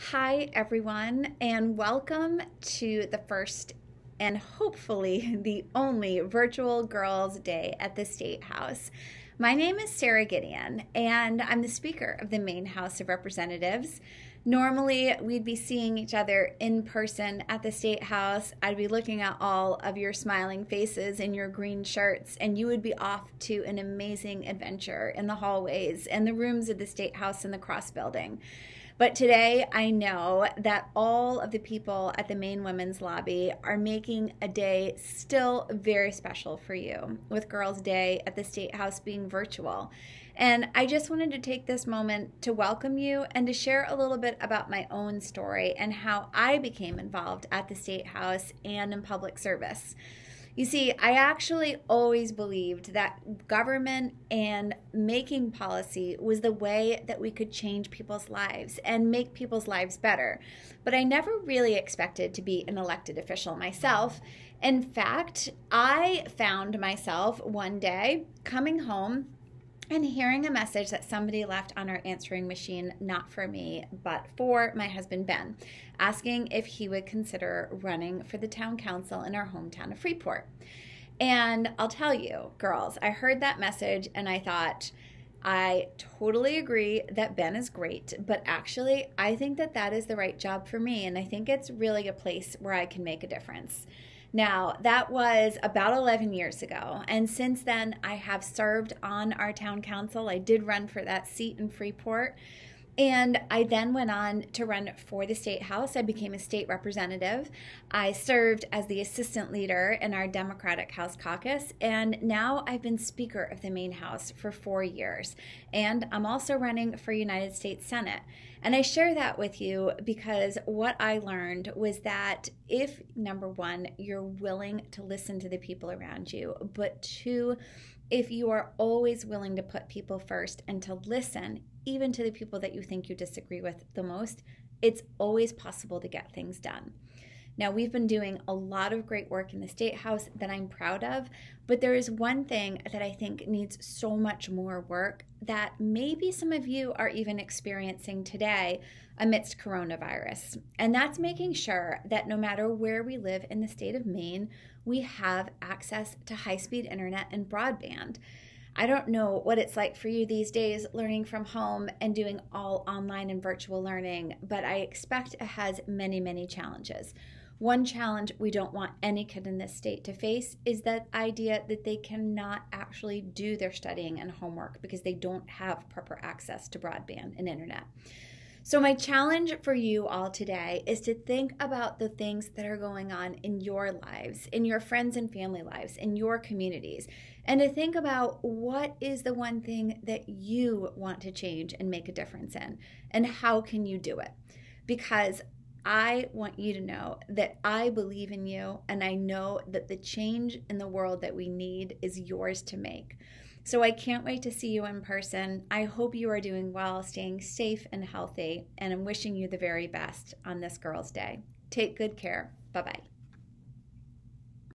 Hi, everyone, and welcome to the first and hopefully the only virtual Girls' Day at the State House. My name is Sara Gideon, and I'm the Speaker of the Maine House of Representatives. Normally, we'd be seeing each other in person at the State House. I'd be looking at all of your smiling faces in your green shirts, and you would be off to an amazing adventure in the hallways and the rooms of the State House and the Cross Building. But today I know that all of the people at the Maine Women's Lobby are making a day still very special for you, with Girls' Day at the State House being virtual. And I just wanted to take this moment to welcome you and to share a little bit about my own story and how I became involved at the State House and in public service. You see, I actually always believed that government and making policy was the way that we could change people's lives and make people's lives better. But I never really expected to be an elected official myself. In fact, I found myself one day coming home and hearing a message that somebody left on our answering machine, not for me, but for my husband Ben, asking if he would consider running for the town council in our hometown of Freeport. And I'll tell you, girls, I heard that message and I thought, I totally agree that Ben is great, but actually, I think that that is the right job for me. And I think it's really a place where I can make a difference. Now, that was about 11 years ago. And since then, I have served on our town council. I did run for that seat in Freeport. And I then went on to run for the state house. I became a state representative. I served as the assistant leader in our Democratic House caucus. And now I've been Speaker of the Maine House for four years. And I'm also running for United States Senate. And I share that with you because what I learned was that if, number one, you're willing to listen to the people around you, but two, if you are always willing to put people first and to listen, even to the people that you think you disagree with the most, it's always possible to get things done. Now, we've been doing a lot of great work in the State House that I'm proud of, but there is one thing that I think needs so much more work that maybe some of you are even experiencing today amidst coronavirus. And that's making sure that no matter where we live in the state of Maine, we have access to high speed internet and broadband. I don't know what it's like for you these days learning from home and doing all online and virtual learning, but I expect it has many, many challenges. One challenge we don't want any kid in this state to face is that idea that they cannot actually do their studying and homework because they don't have proper access to broadband and internet. So, my challenge for you all today is to think about the things that are going on in your lives, in your friends and family lives, in your communities, and to think about what is the one thing that you want to change and make a difference in, and how can you do it? Because I want you to know that I believe in you and I know that the change in the world that we need is yours to make. So I can't wait to see you in person. I hope you are doing well, staying safe and healthy, and I'm wishing you the very best on this Girls' Day. Take good care. Bye bye.